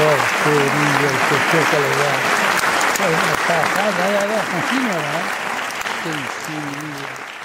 Nuova, Coringa, Cocheca Legal. Poi, sta, sta, vai, vai, continua, eh? Sì, sì,